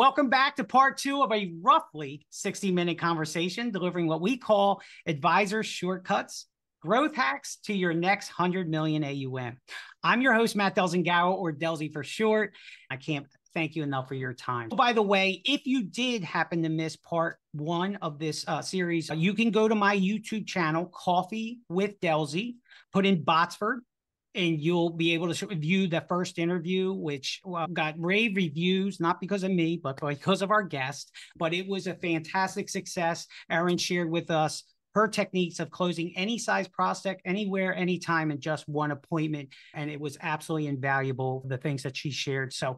Welcome back to part two of a roughly 60 minute conversation delivering what we call advisor shortcuts, growth hacks to your next 100 million AUM. I'm your host, Matt Delzingaro, or Delzi for short. I can't thank you enough for your time. By the way, if you did happen to miss part one of this uh, series, you can go to my YouTube channel, Coffee with Delzi, put in Botsford, and you'll be able to view the first interview, which got rave reviews, not because of me, but because of our guest. But it was a fantastic success. Erin shared with us her techniques of closing any size prospect anywhere, anytime in just one appointment. And it was absolutely invaluable, the things that she shared. So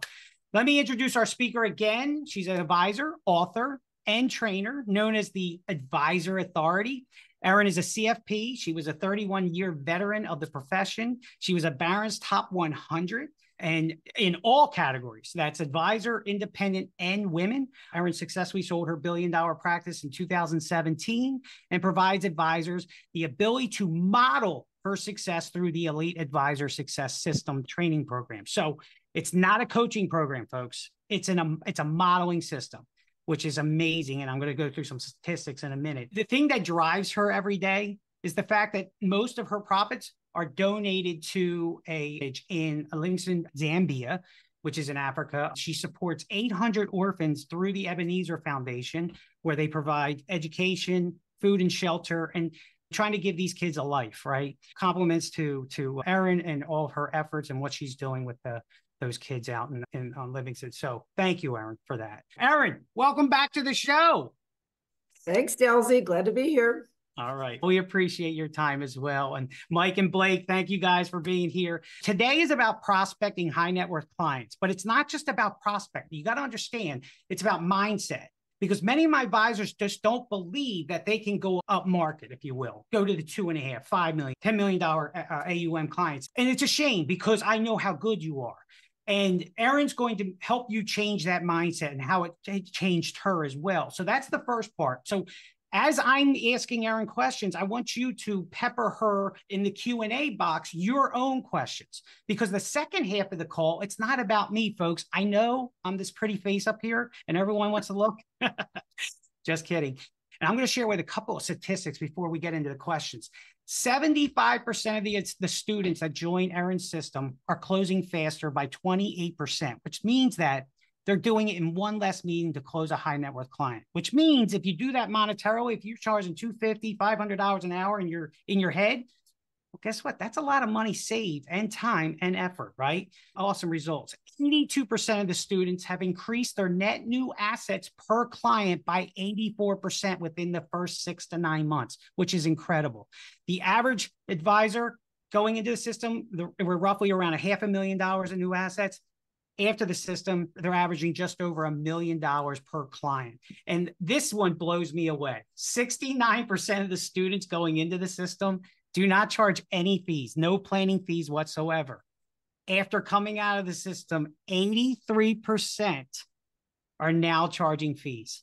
let me introduce our speaker again. She's an advisor, author, and trainer known as the Advisor Authority. Erin is a CFP. She was a 31 year veteran of the profession. She was a Barron's Top 100 and in all categories. That's advisor independent and women. Erin successfully sold her billion dollar practice in 2017 and provides advisors the ability to model her success through the elite advisor success system training program. So it's not a coaching program folks. It's an it's a modeling system which is amazing. And I'm going to go through some statistics in a minute. The thing that drives her every day is the fact that most of her profits are donated to a in Livingstone, Zambia, which is in Africa. She supports 800 orphans through the Ebenezer Foundation, where they provide education, food, and shelter, and trying to give these kids a life. Right? Compliments to to Erin and all her efforts and what she's doing with the those kids out in, in on Livingstone. So thank you, Erin, for that. Erin, welcome back to the show. Thanks, Delzi. Glad to be here. All right. We appreciate your time as well. And Mike and Blake, thank you guys for being here. Today is about prospecting high net worth clients, but it's not just about prospecting. You got to understand it's about mindset because many of my advisors just don't believe that they can go up market, if you will, go to the two and a half, five million, $10 million uh, AUM clients. And it's a shame because I know how good you are. And Erin's going to help you change that mindset and how it changed her as well. So that's the first part. So as I'm asking Erin questions, I want you to pepper her in the Q&A box your own questions because the second half of the call, it's not about me, folks. I know I'm this pretty face up here and everyone wants to look. Just kidding. And I'm going to share with a couple of statistics before we get into the questions. 75% of the, the students that join Erin's system are closing faster by 28%, which means that they're doing it in one less meeting to close a high net worth client, which means if you do that monetarily, if you're charging 250, $500 an hour in your, in your head, well, guess what? That's a lot of money saved and time and effort, right? Awesome results. 82% of the students have increased their net new assets per client by 84% within the first six to nine months, which is incredible. The average advisor going into the system, we're roughly around a half a million dollars in new assets. After the system, they're averaging just over a million dollars per client. And this one blows me away. 69% of the students going into the system do not charge any fees, no planning fees whatsoever. After coming out of the system, 83% are now charging fees.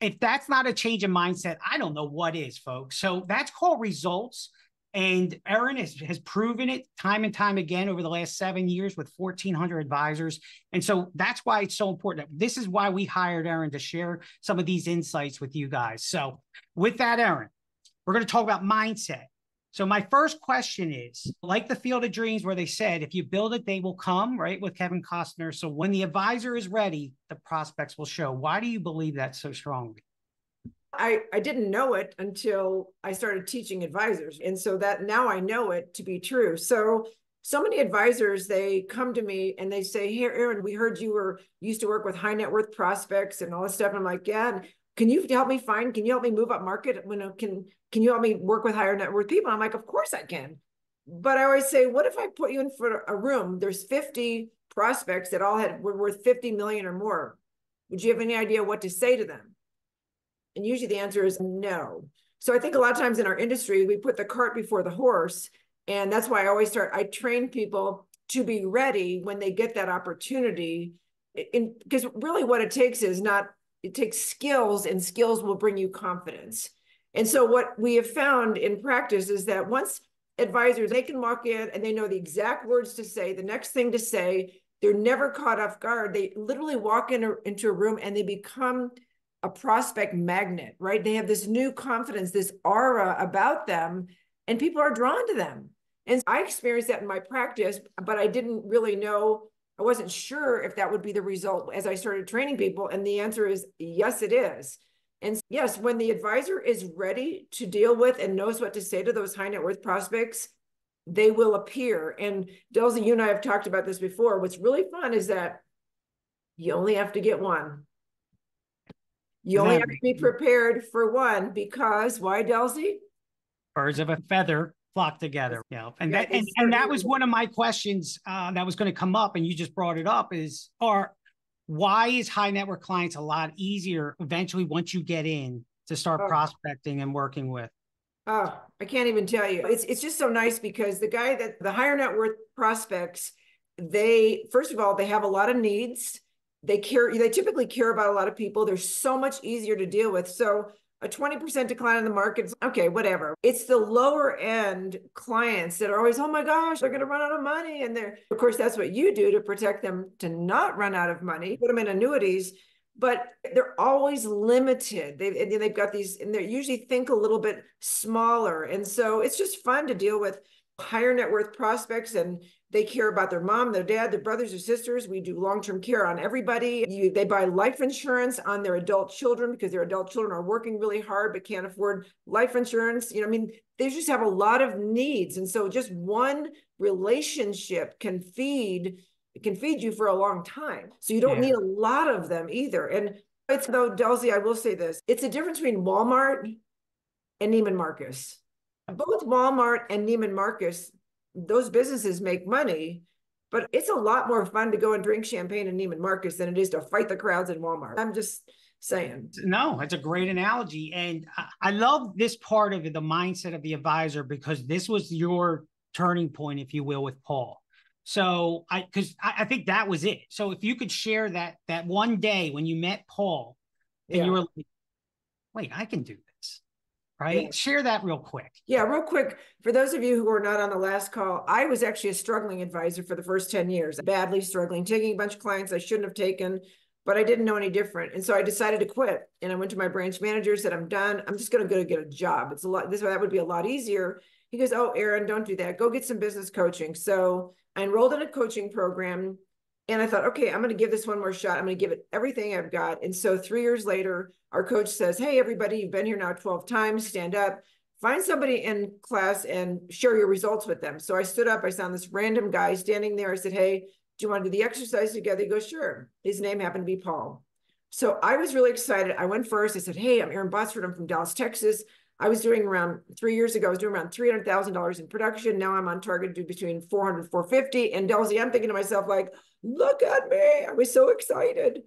If that's not a change in mindset, I don't know what is, folks. So that's called results. And Erin has, has proven it time and time again over the last seven years with 1,400 advisors. And so that's why it's so important. This is why we hired Erin to share some of these insights with you guys. So, with that, Erin, we're going to talk about mindset. So my first question is like the field of dreams where they said if you build it they will come, right? With Kevin Costner. So when the advisor is ready, the prospects will show. Why do you believe that so strongly? I, I didn't know it until I started teaching advisors. And so that now I know it to be true. So so many advisors they come to me and they say here Erin, we heard you were used to work with high net worth prospects and all this stuff and i'm like yeah can you help me find can you help me move up market when uh, can can you help me work with higher net worth people? I'm like of course i can. But i always say what if i put you in for a room? There's 50 prospects that all had were worth 50 million or more. Would you have any idea what to say to them? And usually the answer is no. So i think a lot of times in our industry we put the cart before the horse and that's why i always start i train people to be ready when they get that opportunity. Because really what it takes is not it takes skills and skills will bring you confidence. And so what we have found in practice is that once advisors they can walk in and they know the exact words to say, the next thing to say, they're never caught off guard. They literally walk in a, into a room and they become a prospect magnet, right? They have this new confidence, this aura about them, and people are drawn to them. And I experienced that in my practice, but I didn't really know, I wasn't sure if that would be the result as I started training people. And the answer is yes, it is. And yes, when the advisor is ready to deal with and knows what to say to those high net worth prospects, they will appear. And Delzi, you and I have talked about this before. What's really fun is that you only have to get one. You only have to be prepared for one because why, Delzi? Birds of a feather flock together. Yeah, and that and, and that was one of my questions uh, that was going to come up, and you just brought it up. Is are why is high net worth clients a lot easier eventually once you get in to start oh. prospecting and working with? Oh, I can't even tell you. It's it's just so nice because the guy that the higher net worth prospects, they first of all they have a lot of needs. They care. They typically care about a lot of people. They're so much easier to deal with. So a 20% decline in the markets. okay, whatever. It's the lower end clients that are always, oh my gosh, they're going to run out of money. And they're, of course, that's what you do to protect them to not run out of money, put them in annuities but they're always limited. They've, they've got these, and they usually think a little bit smaller. And so it's just fun to deal with higher net worth prospects and they care about their mom, their dad, their brothers or sisters. We do long-term care on everybody. You, they buy life insurance on their adult children because their adult children are working really hard but can't afford life insurance. You know, I mean, they just have a lot of needs. And so just one relationship can feed can feed you for a long time. So you don't yeah. need a lot of them either. And it's though, Delzi, I will say this it's a difference between Walmart and Neiman Marcus. Both Walmart and Neiman Marcus, those businesses make money, but it's a lot more fun to go and drink champagne in Neiman Marcus than it is to fight the crowds in Walmart. I'm just saying. No, it's a great analogy. And I love this part of it, the mindset of the advisor, because this was your turning point, if you will, with Paul. So I because I, I, think that was it. So if you could share that that one day when you met Paul and yeah. you were like, wait, I can do. Right. Yeah. Share that real quick. Yeah, real quick. For those of you who were not on the last call, I was actually a struggling advisor for the first 10 years, badly struggling, taking a bunch of clients I shouldn't have taken, but I didn't know any different. And so I decided to quit. And I went to my branch manager, said, I'm done. I'm just gonna go get a job. It's a lot, this way that would be a lot easier. He goes, Oh, Erin, don't do that. Go get some business coaching. So I enrolled in a coaching program and I thought, okay, I'm going to give this one more shot. I'm going to give it everything I've got. And so three years later, our coach says, Hey, everybody, you've been here now 12 times, stand up, find somebody in class and share your results with them. So I stood up, I found this random guy standing there. I said, Hey, do you want to do the exercise together? He goes, Sure. His name happened to be Paul. So I was really excited. I went first. I said, Hey, I'm Erin Botsford. I'm from Dallas, Texas. I was doing around three years ago, I was doing around $300,000 in production. Now I'm on target to do between 400, 450. And Delzi, I'm thinking to myself, like, look at me. I was so excited.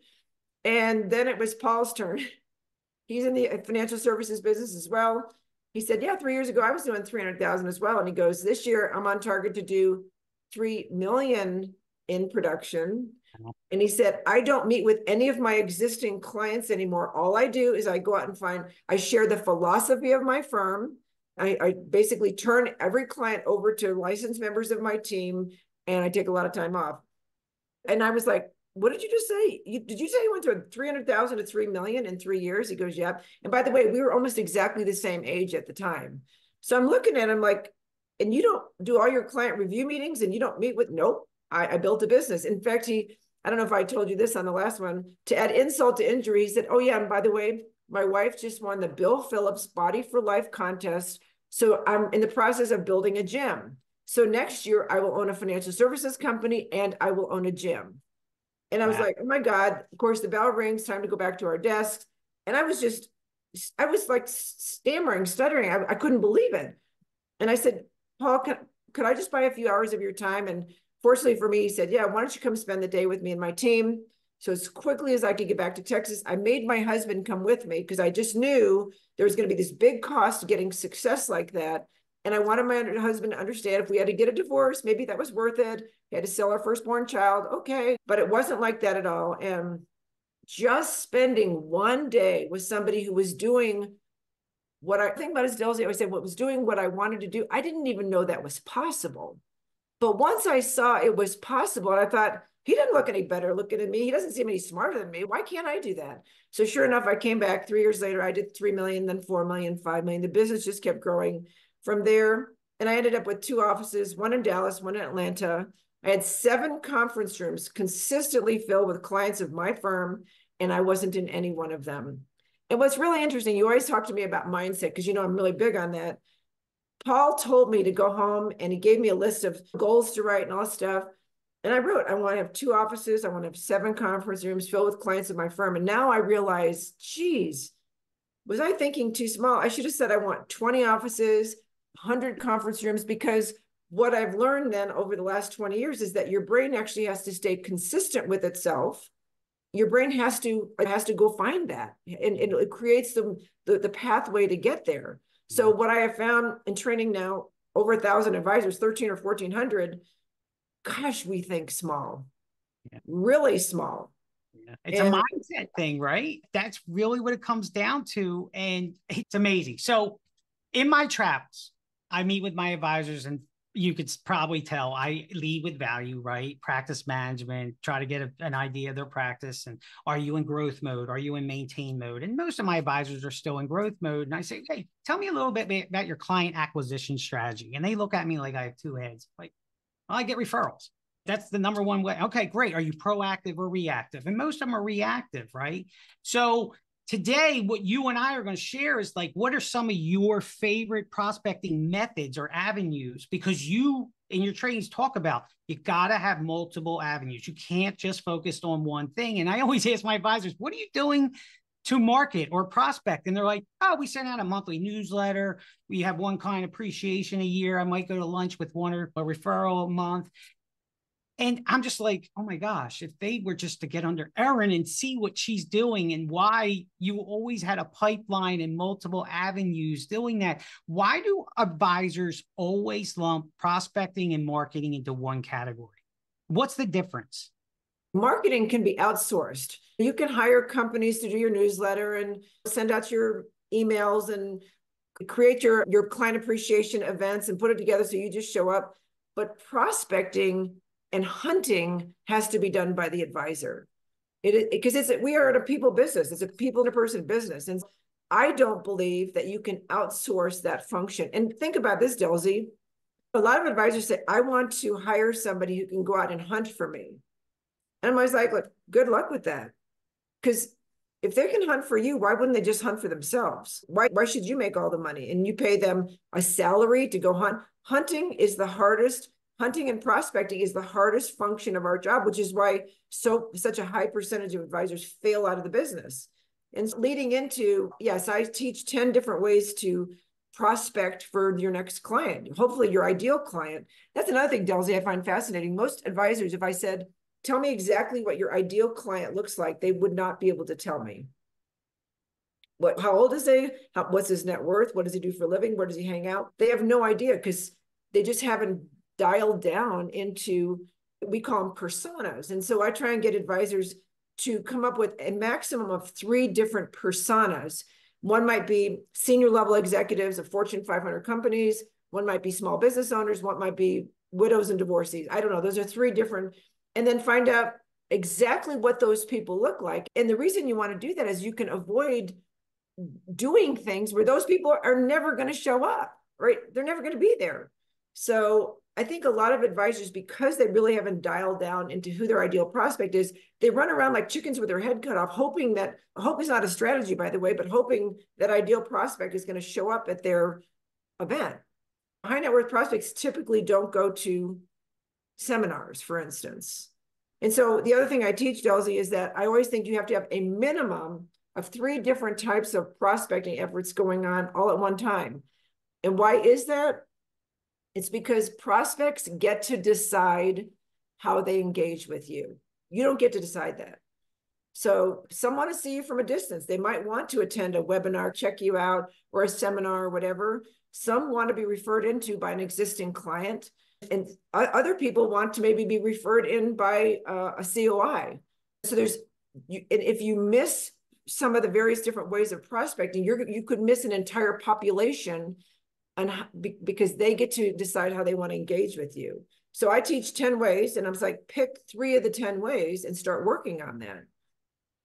And then it was Paul's turn. He's in the financial services business as well. He said, yeah, three years ago, I was doing 300,000 as well. And he goes, this year I'm on target to do 3 million in production. And he said, I don't meet with any of my existing clients anymore. All I do is I go out and find, I share the philosophy of my firm. I, I basically turn every client over to licensed members of my team and I take a lot of time off. And I was like, what did you just say? You, did you say you went to 300,000 to 3 million in three years? He goes, yep. And by the way, we were almost exactly the same age at the time. So I'm looking at him like, and you don't do all your client review meetings and you don't meet with, nope, I, I built a business. In fact, he I don't know if I told you this on the last one, to add insult to injury, he said, Oh, yeah, and by the way, my wife just won the Bill Phillips Body for Life contest. So I'm in the process of building a gym. So next year, I will own a financial services company and I will own a gym. And I was wow. like, Oh my God, of course, the bell rings, time to go back to our desks. And I was just, I was like stammering, stuttering. I, I couldn't believe it. And I said, Paul, can, could I just buy a few hours of your time and fortunately for me, he said, Yeah, why don't you come spend the day with me and my team? So as quickly as I could get back to Texas, I made my husband come with me because I just knew there was going to be this big cost getting success like that. And I wanted my husband to understand if we had to get a divorce, maybe that was worth it. We had to sell our firstborn child. Okay. But it wasn't like that at all. And just spending one day with somebody who was doing what I think about is Delzi always said, what was doing what I wanted to do. I didn't even know that was possible. But once I saw it was possible, I thought, he doesn't look any better looking at me. He doesn't seem any smarter than me. Why can't I do that? So sure enough, I came back three years later. I did 3 million, then 4 million, 5 million. The business just kept growing from there. And I ended up with two offices, one in Dallas, one in Atlanta. I had seven conference rooms consistently filled with clients of my firm, and I wasn't in any one of them. And what's really interesting, you always talk to me about mindset because you know I'm really big on that. Paul told me to go home and he gave me a list of goals to write and all stuff. And I wrote, I want to have two offices. I want to have seven conference rooms filled with clients of my firm. And now I realize, geez, was I thinking too small? I should have said I want 20 offices, 100 conference rooms, because what I've learned then over the last 20 years is that your brain actually has to stay consistent with itself. Your brain has to has to go find that, and, and it creates the, the the pathway to get there. So what I have found in training now, over a thousand advisors, 13 or 1400, gosh, we think small, yeah. really small. Yeah. It's and, a mindset thing, right? That's really what it comes down to. And it's amazing. So in my travels, I meet with my advisors and you could probably tell I lead with value, right? Practice management, try to get a, an idea of their practice. And are you in growth mode? Are you in maintain mode? And most of my advisors are still in growth mode. And I say, hey, tell me a little bit about your client acquisition strategy. And they look at me like I have two heads. Like, well, I get referrals. That's the number one way. Okay, great. Are you proactive or reactive? And most of them are reactive, right? So today what you and i are going to share is like what are some of your favorite prospecting methods or avenues? Because you in your trainings talk about you got to have multiple avenues. You can't just focus on one thing. And i always ask my advisors what are you doing to market or prospect? And they're like oh we send out a monthly newsletter. We have one kind appreciation a year. I might go to lunch with one or a referral a month and I'm just like, oh my gosh, if they were just to get under Erin and see what she's doing and why you always had a pipeline and multiple avenues doing that, why do advisors always lump prospecting and marketing into one category? What's the difference? Marketing can be outsourced. You can hire companies to do your newsletter and send out your emails and create your, your client appreciation events and put it together so you just show up. But prospecting and hunting has to be done by the advisor. It because it's we are a people business. It's a people a person business, and I don't believe that you can outsource that function. And think about this, Delzi. A lot of advisors say, "I want to hire somebody who can go out and hunt for me," and I'm always like, "Look, good luck with that," because if they can hunt for you, why wouldn't they just hunt for themselves? Why why should you make all the money and you pay them a salary to go hunt? Hunting is the hardest hunting and prospecting is the hardest function of our job, which is why so such a high percentage of advisors fail out of the business. And leading into, yes, I teach 10 different ways to prospect for your next client, hopefully your ideal client. That's another thing, Delzi, I find fascinating. Most advisors, if I said, tell me exactly what your ideal client looks like, they would not be able to tell me. What, how old is he? How, what's his net worth? What does he do for a living? Where does he hang out? They have no idea because they just haven't dialed down into we call them personas. And so I try and get advisors to come up with a maximum of three different personas. One might be senior level executives of Fortune 500 companies. One might be small business owners. One might be widows and divorcees. I don't know. Those are three different. And then find out exactly what those people look like. And the reason you want to do that is you can avoid doing things where those people are never going to show up, right? They're never going to be there. So I think a lot of advisors, because they really haven't dialed down into who their ideal prospect is, they run around like chickens with their head cut off, hoping that hope is not a strategy, by the way, but hoping that ideal prospect is going to show up at their event. High net worth prospects typically don't go to seminars, for instance. And so the other thing I teach, Delzi, is that I always think you have to have a minimum of three different types of prospecting efforts going on all at one time. And why is that? It's because prospects get to decide how they engage with you. You don't get to decide that. So some want to see you from a distance. They might want to attend a webinar, check you out, or a seminar or whatever. Some want to be referred into by an existing client. And other people want to maybe be referred in by uh, a COI. So there's, you, and if you miss some of the various different ways of prospecting, you're, you could miss an entire population and because they get to decide how they want to engage with you. So I teach 10 ways and I was like, pick three of the 10 ways and start working on that.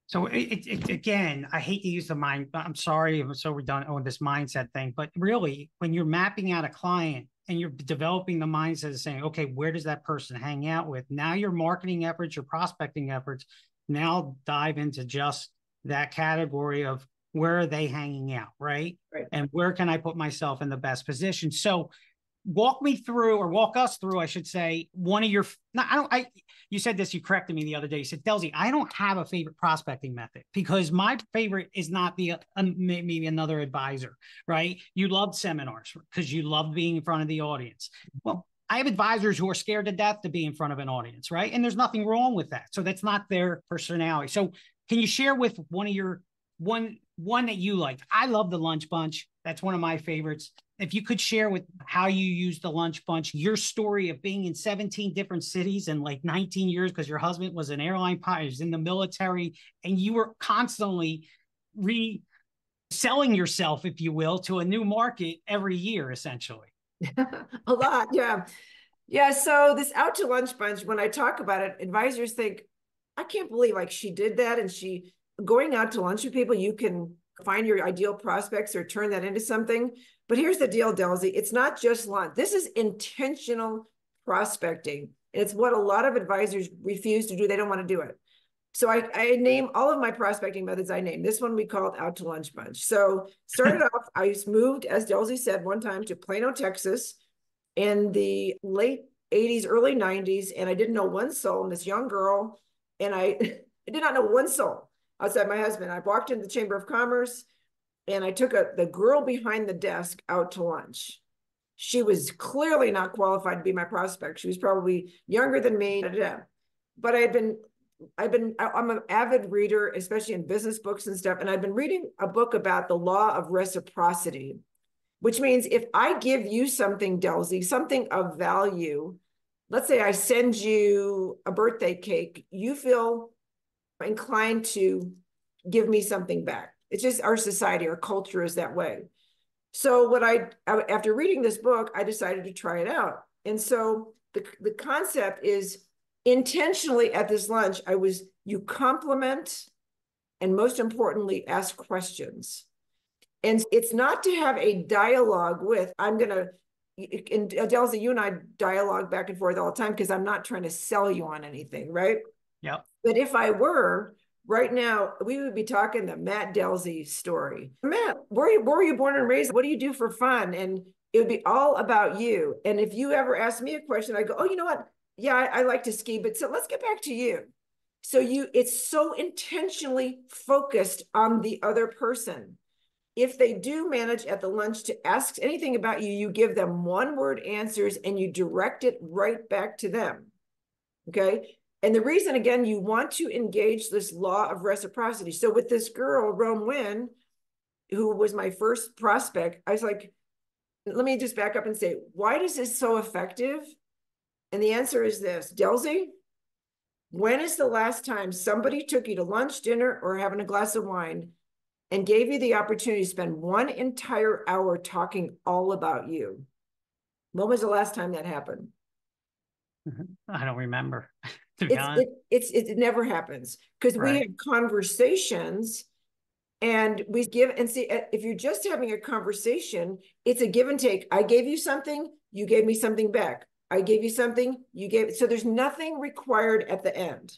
So it, it, again, I hate to use the mind. But I'm sorry, I'm so redundant on this mindset thing, but really, when you're mapping out a client and you're developing the mindset of saying, okay, where does that person hang out with? Now your marketing efforts, your prospecting efforts, now dive into just that category of where are they hanging out, right? Right. And where can I put myself in the best position? So walk me through or walk us through, I should say, one of your no, I don't I you said this, you corrected me the other day. You said, Delzi, I don't have a favorite prospecting method because my favorite is not the uh, maybe another advisor, right? You love seminars because you love being in front of the audience. Well, I have advisors who are scared to death to be in front of an audience, right? And there's nothing wrong with that. So that's not their personality. So can you share with one of your one one that you like? I love the lunch bunch. That's one of my favorites if you could share with how you use the lunch bunch, your story of being in 17 different cities in like 19 years because your husband was an airline pilot, was in the military, and you were constantly reselling yourself, if you will, to a new market every year, essentially. a lot, yeah. Yeah. So this out to lunch bunch, when I talk about it, advisors think, I can't believe like she did that. And she going out to lunch with people, you can find your ideal prospects or turn that into something. But here's the deal, Delzi. It's not just lunch. This is intentional prospecting. It's what a lot of advisors refuse to do. They don't want to do it. So I, I name all of my prospecting methods I name. This one we called out to lunch bunch. So started off, I moved, as Delzi said, one time to Plano, Texas in the late 80s, early 90s. And I didn't know one soul. And this young girl, and I, I did not know one soul outside my husband. I walked into the Chamber of Commerce and I took a, the girl behind the desk out to lunch. She was clearly not qualified to be my prospect. She was probably younger than me, but I had been, I've been, I'm an avid reader, especially in business books and stuff. And I've been reading a book about the law of reciprocity, which means if I give you something, Delzi, something of value, let's say I send you a birthday cake, you feel inclined to give me something back. It's just our society, our culture is that way. So what I, after reading this book, I decided to try it out. And so the, the concept is intentionally at this lunch, I was, you compliment and most importantly, ask questions. And it's not to have a dialogue with, I'm going to, and Adelza, you and I dialogue back and forth all the time because I'm not trying to sell you on anything, right? Yeah. But if I were, right now, we would be talking the Matt Delzi story. Matt, where, where were you born and raised? What do you do for fun? And it would be all about you. And if you ever ask me a question, I go, oh, you know what? Yeah, I, I like to ski, but so let's get back to you. So you, it's so intentionally focused on the other person. If they do manage at the lunch to ask anything about you, you give them one word answers and you direct it right back to them. Okay. And the reason, again, you want to engage this law of reciprocity. So with this girl, Rome Wynn, who was my first prospect, I was like, let me just back up and say, why is this so effective? And the answer is this, Delzi, when is the last time somebody took you to lunch, dinner, or having a glass of wine and gave you the opportunity to spend one entire hour talking all about you? When was the last time that happened? I don't remember. it's, it, it's it never happens because right. we have conversations and we give and see uh, if you're just having a conversation it's a give and take. I gave you something you gave me something back. I gave you something you gave so there's nothing required at the end.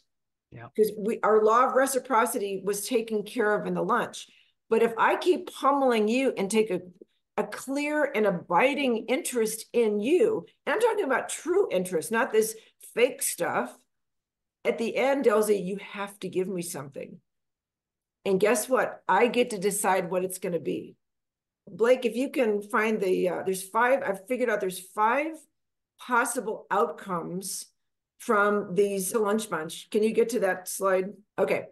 Yeah. Because we our law of reciprocity was taken care of in the lunch. But if i keep pummeling you and take a a clear and abiding interest in you and i'm talking about true interest not this fake stuff at the end, Delzi, you have to give me something. And guess what? I get to decide what it's going to be. Blake, if you can find the, uh, there's five, I've figured out there's five possible outcomes from these lunch bunch. Can you get to that slide? Okay.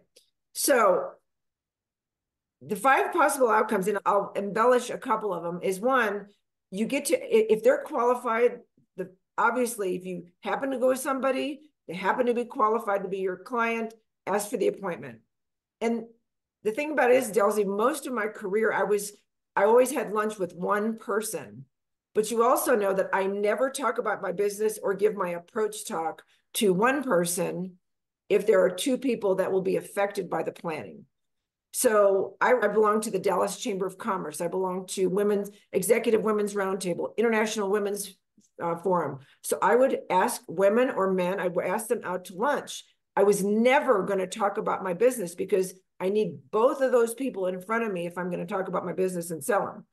So the five possible outcomes, and I'll embellish a couple of them, is one, you get to, if they're qualified, the obviously, if you happen to go with somebody they happen to be qualified to be your client, ask for the appointment. And the thing about it is, Delzi, most of my career, I was, I always had lunch with one person. But you also know that I never talk about my business or give my approach talk to one person if there are two people that will be affected by the planning. So I, I, belong to the Dallas Chamber of Commerce. I belong to Women's Executive Women's Roundtable, International Women's uh, Forum. So I would ask women or men, I would ask them out to lunch. I was never going to talk about my business because I need both of those people in front of me if I'm going to talk about my business and sell them.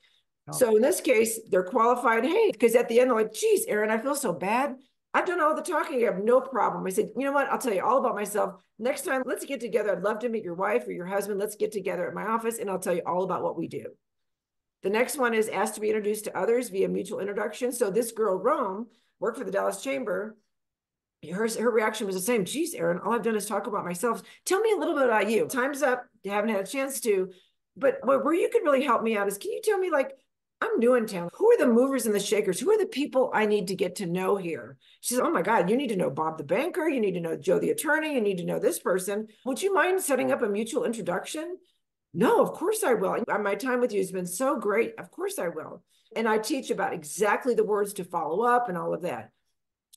Oh. So in this case, they're qualified. Hey, because at the end, they're like, geez, Erin, I feel so bad. I've done all the talking. I have no problem. I said, you know what? I'll tell you all about myself. Next time, let's get together. I'd love to meet your wife or your husband. Let's get together at my office and I'll tell you all about what we do. The next one is asked to be introduced to others via mutual introduction. So this girl, Rome, worked for the Dallas Chamber. Her, her reaction was the same. Geez, Erin, all I've done is talk about myself. Tell me a little bit about you. Time's up. You haven't had a chance to. But where you could really help me out is can you tell me like I'm new in town. Who are the movers and the shakers? Who are the people I need to get to know here? She says, Oh my God, you need to know Bob the banker. You need to know Joe the attorney. You need to know this person. Would you mind setting up a mutual introduction? No, of course I will. My time with you has been so great. Of course I will. And I teach about exactly the words to follow up and all of that.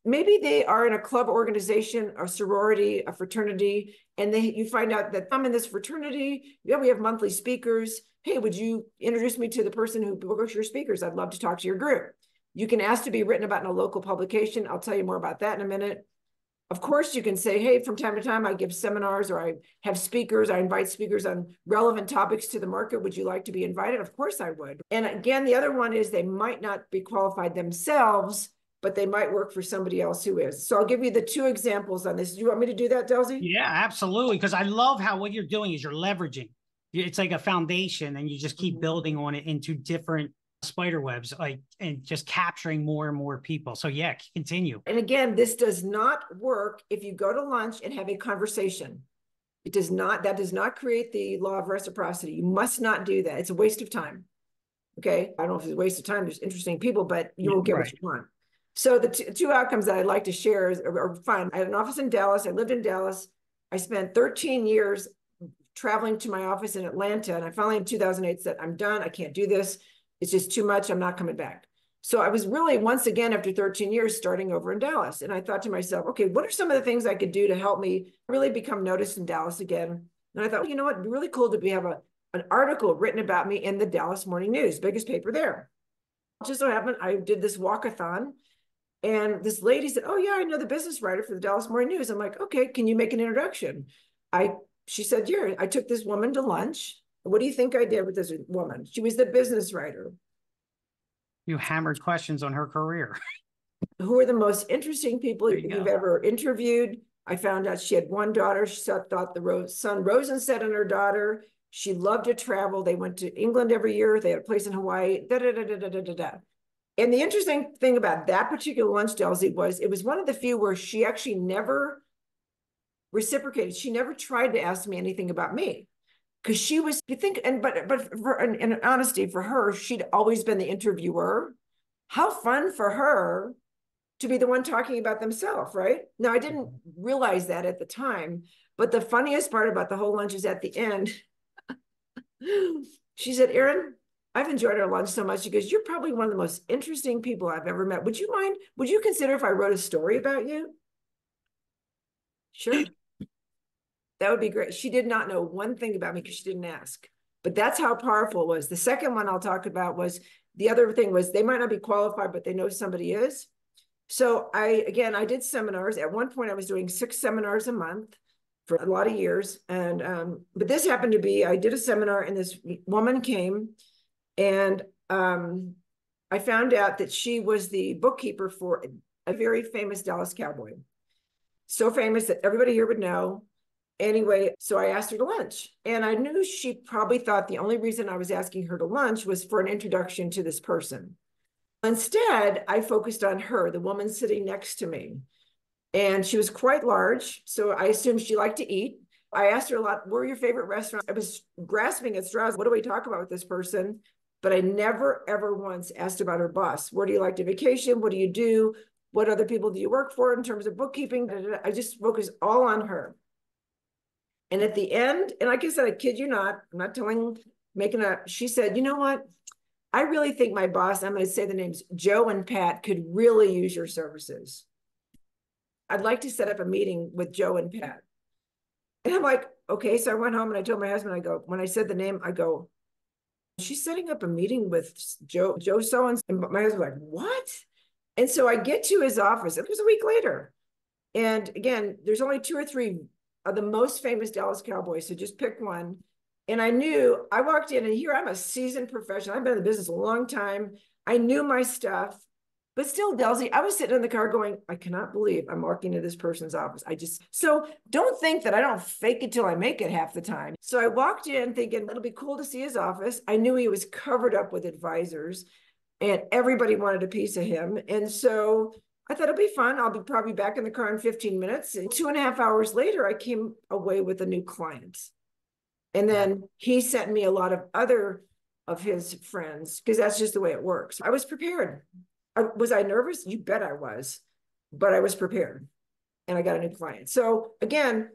Maybe they are in a club organization, a sorority, a fraternity, and they you find out that I'm in this fraternity. Yeah, we have monthly speakers hey, would you introduce me to the person who books your speakers? I'd love to talk to your group. You can ask to be written about in a local publication. I'll tell you more about that in a minute. Of course, you can say, hey, from time to time, I give seminars or I have speakers. I invite speakers on relevant topics to the market. Would you like to be invited? Of course, I would. And again, the other one is they might not be qualified themselves, but they might work for somebody else who is. So I'll give you the two examples on this. Do you want me to do that, Delzi? Yeah, absolutely. Because I love how what you're doing is you're leveraging it's like a foundation and you just keep mm-hmm. building on it into different spider webs like and just capturing more and more people so yeah continue and again this does not work if you go to lunch and have a conversation it does not that does not create the law of reciprocity you must not do that it's a waste of time okay i don't know if it's a waste of time there's interesting people but you will get right. what you want so the t- two outcomes that i'd like to share is, are, are i had an office in dallas i lived in dallas i spent 13 years traveling to my office in Atlanta. And I finally in 2008 said, I'm done. I can't do this. It's just too much. I'm not coming back. So I was really, once again, after 13 years, starting over in Dallas. And I thought to myself, okay, what are some of the things I could do to help me really become noticed in Dallas again? And I thought, well, you know what, really cool to be, have a, an article written about me in the Dallas Morning News, biggest paper there. Just so happened, I did this walkathon and this lady said, Oh, yeah, I know the business writer for the Dallas Morning News. I'm like, Okay, can you make an introduction? I she said, Yeah, I took this woman to lunch. What do you think I did with this woman? She was the business writer. You hammered questions on her career. Who are the most interesting people you have ever interviewed? I found out she had one daughter. She thought the Rose, son Rosenstedt and her daughter. She loved to travel. They went to England every year. They had a place in Hawaii. Da, da, da, da, da, da, da. And the interesting thing about that particular lunch, Delzi, was it was one of the few where she actually never reciprocated. She never tried to ask me anything about me because she was you think and but but for in, in honesty for her she'd always been the interviewer. How fun for her to be the one talking about themselves right? Now i didn't realize that at the time but the funniest part about the whole lunch is at the end she said erin i've enjoyed our lunch so much. Because you're probably one of the most interesting people i've ever met. Would you mind would you consider if i wrote a story about you? Sure that would be great. She did not know one thing about me because she didn't ask. But that's how powerful it was. The second one I'll talk about was the other thing was they might not be qualified, but they know somebody is. So I again I did seminars. At one point I was doing six seminars a month for a lot of years. And um, but this happened to be I did a seminar and this woman came and um, I found out that she was the bookkeeper for a very famous Dallas Cowboy. So famous that everybody here would know anyway, so I asked her to lunch. And I knew she probably thought the only reason I was asking her to lunch was for an introduction to this person. Instead, I focused on her, the woman sitting next to me. And she was quite large. So I assumed she liked to eat. I asked her a lot, where are your favorite restaurants? I was grasping at straws. What do we talk about with this person? But I never, ever once asked about her boss. Where do you like to vacation? What do you do? What other people do you work for in terms of bookkeeping? I just focused all on her. And at the end, and like I said, I kid you not, I'm not telling, making up. she said, you know what? I really think my boss, I'm going to say the names Joe and Pat, could really use your services. I'd like to set up a meeting with Joe and Pat. And I'm like, okay. So I went home and I told my husband, I go, when I said the name, I go, she's setting up a meeting with Joe, Joe so and my husband like, what? And so I get to his office. It was a week later. And again, there's only two or three of the most famous Dallas Cowboys. So just pick one. And I knew I walked in and here I'm a seasoned professional. I've been in the business a long time. I knew my stuff. But still, Delzi, I was sitting in the car going, I cannot believe I'm walking into this person's office. I just, so don't think that I don't fake it till I make it half the time. So I walked in thinking it'll be cool to see his office. I knew he was covered up with advisors and everybody wanted a piece of him. And so I thought it'll be fun. I'll be probably back in the car in 15 minutes. And two and a half hours later, I came away with a new client. And then he sent me a lot of other of his friends because that's just the way it works. I was prepared. I, was I nervous? You bet I was, but I was prepared and I got a new client. So again,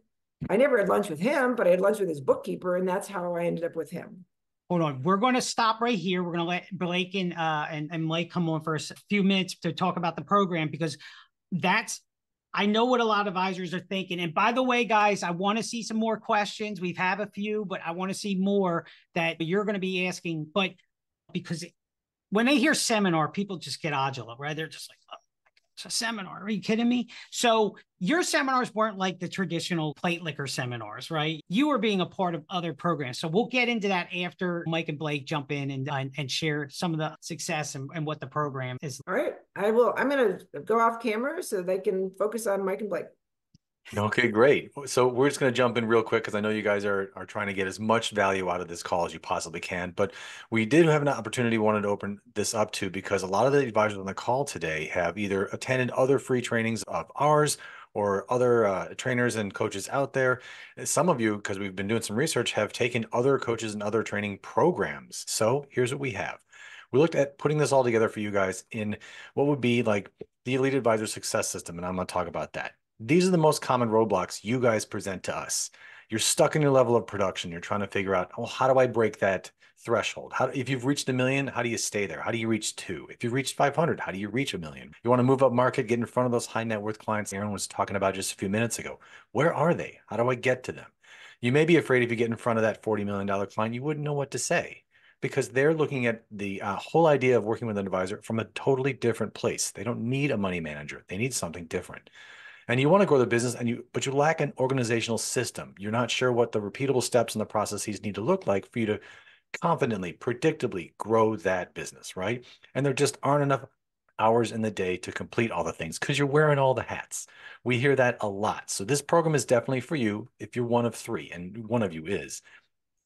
I never had lunch with him, but I had lunch with his bookkeeper, and that's how I ended up with him. Hold on, we're going to stop right here. We're going to let Blake and uh, and, and Mike come on for a few minutes to talk about the program because that's I know what a lot of advisors are thinking. And by the way, guys, I want to see some more questions. We've have a few, but I want to see more that you're going to be asking. But because when they hear seminar, people just get agila, right? They're just like, a seminar. Are you kidding me? So your seminars weren't like the traditional plate licker seminars, right? You were being a part of other programs. So we'll get into that after Mike and Blake jump in and and, and share some of the success and, and what the program is. All right. I will I'm gonna go off camera so they can focus on Mike and Blake. Okay, great. So we're just going to jump in real quick because I know you guys are are trying to get as much value out of this call as you possibly can. But we did have an opportunity wanted to open this up to because a lot of the advisors on the call today have either attended other free trainings of ours or other uh, trainers and coaches out there. Some of you, because we've been doing some research, have taken other coaches and other training programs. So here's what we have. We looked at putting this all together for you guys in what would be like the Elite Advisor Success System, and I'm going to talk about that. These are the most common roadblocks you guys present to us. You're stuck in your level of production. You're trying to figure out, well, how do I break that threshold? How, if you've reached a million, how do you stay there? How do you reach two? If you've reached 500, how do you reach a million? You want to move up market, get in front of those high net worth clients Erin was talking about just a few minutes ago. Where are they? How do I get to them? You may be afraid if you get in front of that $40 million client, you wouldn't know what to say because they're looking at the uh, whole idea of working with an advisor from a totally different place. They don't need a money manager. They need something different and you want to grow the business and you but you lack an organizational system. You're not sure what the repeatable steps and the processes need to look like for you to confidently predictably grow that business right? And there just aren't enough hours in the day to complete all the things because you're wearing all the hats. We hear that a lot. So this program is definitely for you if you're one of three and one of you is.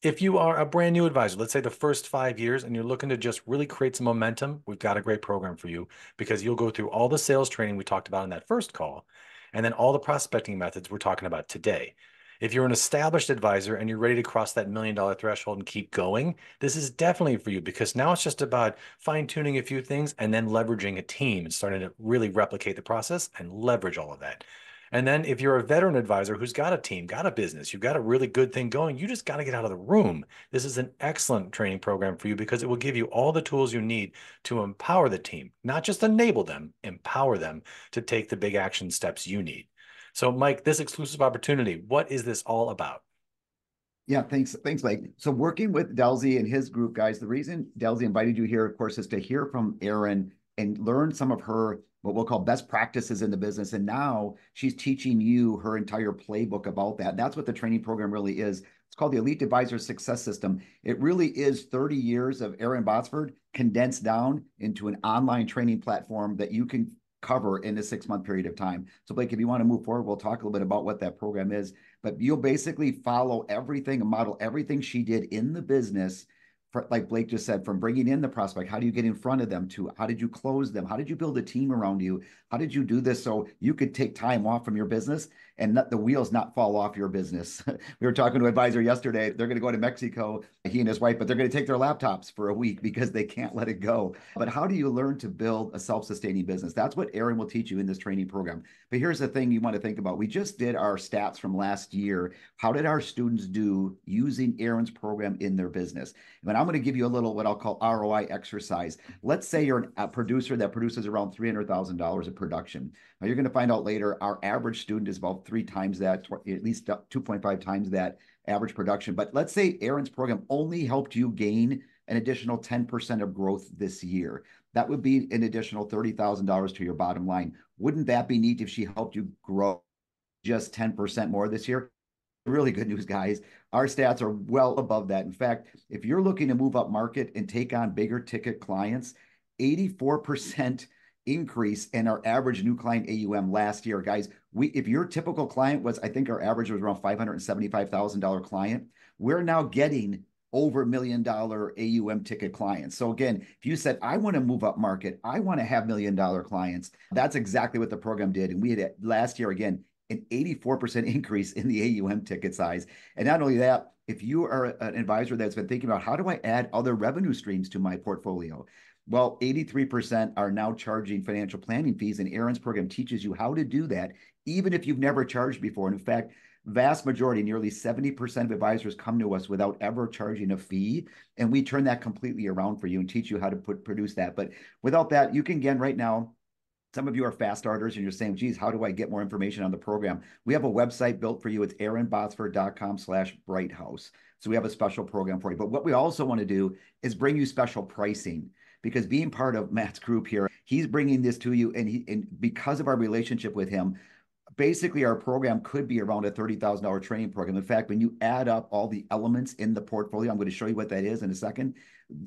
If you are a brand new advisor, let's say the first five years, and you're looking to just really create some momentum, we've got a great program for you because you'll go through all the sales training we talked about in that first call and then all the prospecting methods we're talking about today. If you're an established advisor and you're ready to cross that million dollar threshold and keep going, this is definitely for you because now it's just about fine tuning a few things and then leveraging a team and starting to really replicate the process and leverage all of that. And then if you're a veteran advisor who's got a team, got a business, you've got a really good thing going, you just got to get out of the room. This is an excellent training program for you because it will give you all the tools you need to empower the team, not just enable them, empower them to take the big action steps you need. So Mike, this exclusive opportunity, what is this all about? Yeah, thanks. Thanks, Mike. So working with Delzi and his group, guys, the reason Delzi invited you here, of course, is to hear from Erin and learn some of her what we'll call best practices in the business. And now she's teaching you her entire playbook about that. That's what the training program really is. It's called the Elite Advisor Success System. It really is 30 years of Erin Botsford condensed down into an online training platform that you can cover in a six month period of time. So, Blake, if you want to move forward, we'll talk a little bit about what that program is. But you'll basically follow everything and model everything she did in the business like Blake just said, from bringing in the prospect, how do you get in front of them to how did you close them? How did you build a team around you? How did you do this so you could take time off from your business and not, the wheels not fall off your business. we were talking to an advisor yesterday. They're going to go to Mexico, he and his wife, but they're going to take their laptops for a week because they can't let it go. But how do you learn to build a self-sustaining business? That's what Erin will teach you in this training program. But here's the thing you want to think about. We just did our stats from last year. How did our students do using Erin's program in their business? And I'm going to give you a little what I'll call ROI exercise. Let's say you're a producer that produces around $300,000 of production. Now you're going to find out later our average student is about three times that, at least 2.5 times that average production. But let's say Erin's program only helped you gain an additional 10% of growth this year. That would be an additional $30,000 to your bottom line. Wouldn't that be neat if she helped you grow just 10% more this year? Really good news, guys. Our stats are well above that. In fact, if you're looking to move up market and take on bigger ticket clients, 84% increase in our average new client AUM last year. Guys, we if your typical client was, I think our average was around $575,000 client, we're now getting over million dollar AUM ticket clients. So again, if you said, I want to move up market, I want to have million dollar clients, that's exactly what the program did. And we had last year, again, an 84% increase in the AUM ticket size. And not only that, if you are an advisor that's been thinking about how do I add other revenue streams to my portfolio? Well, 83% are now charging financial planning fees, and Erin's program teaches you how to do that, even if you've never charged before. And in fact, vast majority, nearly 70% of advisors come to us without ever charging a fee. And we turn that completely around for you and teach you how to put produce that. But without that, you can again right now. Some of you are fast starters and you're saying, geez, how do I get more information on the program? We have a website built for you. It's erinbotsford.com slash brighthouse. So we have a special program for you. But what we also want to do is bring you special pricing because being part of Matt's group here, he's bringing this to you, and he and because of our relationship with him, basically our program could be around a $30,000 training program. In fact, when you add up all the elements in the portfolio, I'm going to show you what that is in a second.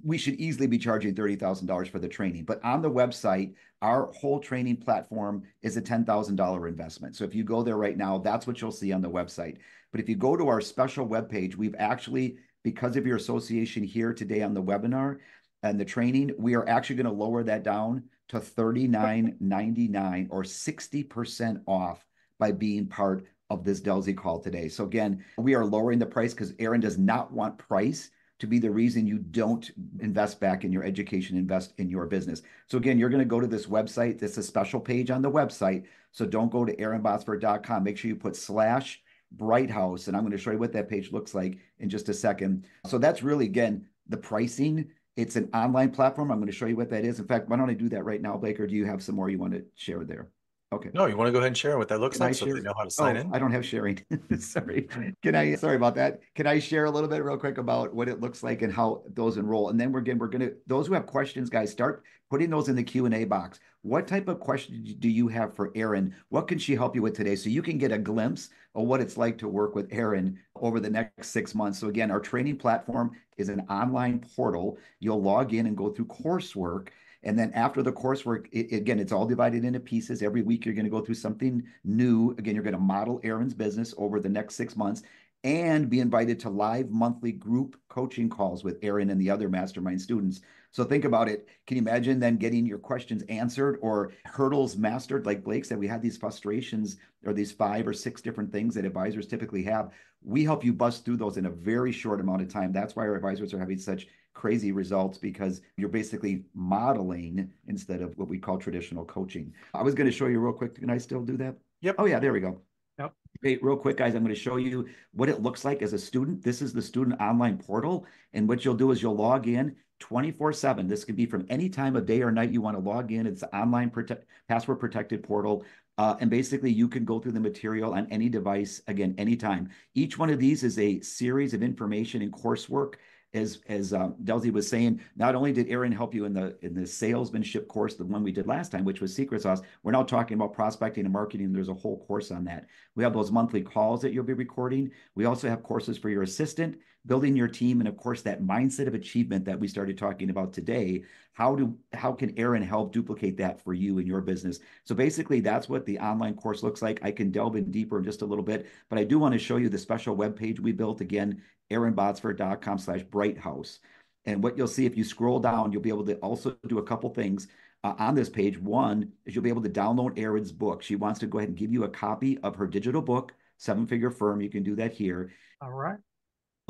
We should easily be charging $30,000 for the training. But on the website, our whole training platform is a $10,000 investment. So if you go there right now, that's what you'll see on the website. But if you go to our special webpage, we've actually, because of your association here today on the webinar, and the training, we are actually going to lower that down to $39.99 or 60% off by being part of this Delzi call today. So again, we are lowering the price because Erin does not want price to be the reason you don't invest back in your education, invest in your business. So again, you're going to go to this website. This is a special page on the website. So don't go to erinbotsford.com. Make sure you put slash Bright House. And I'm going to show you what that page looks like in just a second. So that's really, again, the pricing it's an online platform. I'm going to show you what that is. In fact, why don't I do that right now, Blake, or do you have some more you want to share there? Okay. No, you want to go ahead and share what that looks Can like so they know how to sign oh, in? I don't have sharing. sorry. Can I sorry about that? Can I share a little bit real quick about what it looks like and how those enroll? And then we're again, we're gonna those who have questions, guys, start putting those in the Q&A box. What type of questions do you have for Erin? What can she help you with today? So you can get a glimpse of what it's like to work with Erin over the next six months. So again, our training platform is an online portal. You'll log in and go through coursework and then after the coursework, it, again, it's all divided into pieces. Every week, you're going to go through something new. Again, you're going to model Erin's business over the next six months and be invited to live monthly group coaching calls with Erin and the other mastermind students. So think about it. Can you imagine then getting your questions answered or hurdles mastered? Like Blake said, we had these frustrations or these five or six different things that advisors typically have. We help you bust through those in a very short amount of time. That's why our advisors are having such crazy results because you're basically modeling instead of what we call traditional coaching. I was going to show you real quick. Can I still do that? Yep. Oh, yeah, there we go. Yep. Okay, real quick, guys, I'm going to show you what it looks like as a student. This is the student online portal. And what you'll do is you'll log in 24 7. This could be from any time of day or night you want to log in. It's an online protect, password protected portal. Uh, and basically, you can go through the material on any device, again, anytime. Each one of these is a series of information and coursework as as um, Delzi was saying, not only did Erin help you in the in the salesmanship course, the one we did last time, which was secret sauce, we're now talking about prospecting and marketing. There's a whole course on that. We have those monthly calls that you'll be recording. We also have courses for your assistant, building your team, and of course that mindset of achievement that we started talking about today. How do how can Erin help duplicate that for you in your business? So basically, that's what the online course looks like. I can delve in deeper in just a little bit, but I do want to show you the special web page we built again erinbotsford.com slash brighthouse. And what you'll see if you scroll down, you'll be able to also do a couple things. uh, on this page. One is you'll be able to download Erin's book. She wants to go ahead and give you a copy of her digital book, Seven Figure Firm. You can do that here. All right.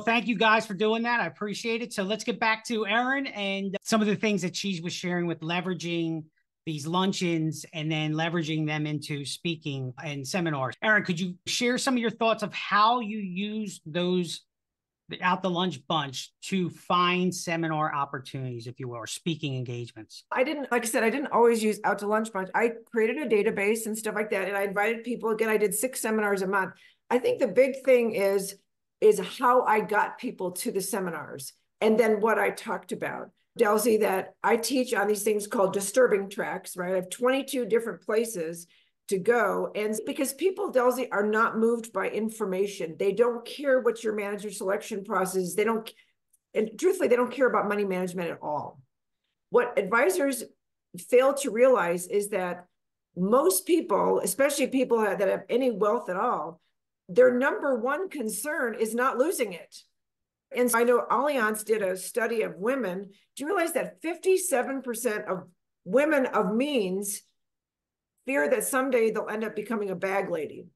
Thank you guys for doing that. I appreciate it. So let's get back to Erin and some of the things that she was sharing with leveraging these luncheons and then leveraging them into speaking and seminars. Erin, could you share some of your thoughts of how you use those out the lunch bunch to find seminar opportunities, if you will, or speaking engagements? I didn't, like I said, I didn't always use out to lunch bunch. I created a database and stuff like that. And I invited people. Again, I did six seminars a month. I think the big thing is, is how I got people to the seminars and then what I talked about. Delzi, that I teach on these things called disturbing tracks, right? I have 22 different places to go. And because people, Delzi, are not moved by information. They don't care what your manager selection process is. They don't, and truthfully, they don't care about money management at all. What advisors fail to realize is that most people, especially people that have any wealth at all, their number one concern is not losing it. And I know Allianz did a study of women. Do you realize that 57% of women of means fear that someday they'll end up becoming a bag lady.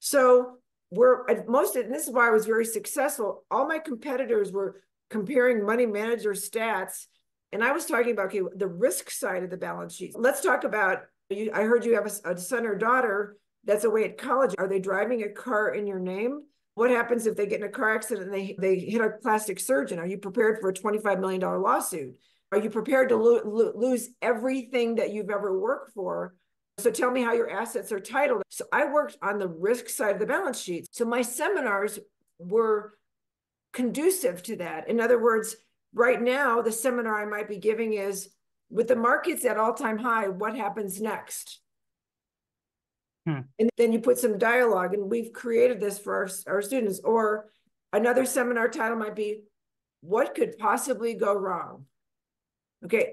So we're at most, and this is why I was very successful. All my competitors were comparing money manager stats. And I was talking about okay, the risk side of the balance sheet. Let's talk about you. I heard you have a, a son or daughter that's away at college. Are they driving a car in your name? What happens if they get in a car accident and they, they hit a plastic surgeon? Are you prepared for a $25 million lawsuit? Are you prepared to lo- lo- lose everything that you've ever worked for so tell me how your assets are titled. So I worked on the risk side of the balance sheet. So my seminars were conducive to that. In other words, right now, the seminar I might be giving is with the markets at all time high, what happens next? Hmm. And then you put some dialogue, and we've created this for our, our students. Or another seminar title might be, What could possibly go wrong? Okay,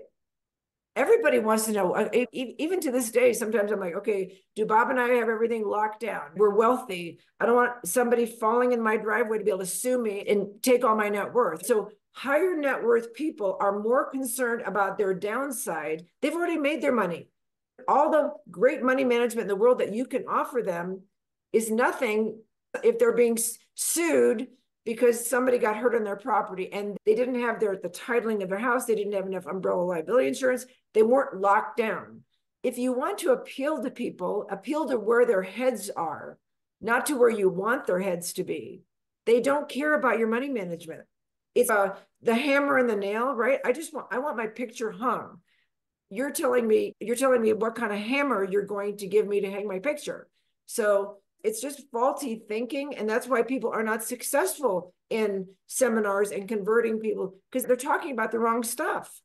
everybody wants to know uh, even to this day sometimes i'm like okay do bob and i have everything locked down we're wealthy i don't want somebody falling in my driveway to be able to sue me and take all my net worth so higher net worth people are more concerned about their downside they've already made their money all the great money management in the world that you can offer them is nothing if they're being sued because somebody got hurt on their property and they didn't have their the titling of their house they didn't have enough umbrella liability insurance they weren't locked down. If you want to appeal to people appeal to where their heads are not to where you want their heads to be. They don't care about your money management. It's uh, the hammer and the nail right? I just want i want my picture hung you're telling me you're telling me what kind of hammer you're going to give me to hang my picture so it's just faulty thinking. And that's why people are not successful in seminars and converting people because they're talking about the wrong stuff.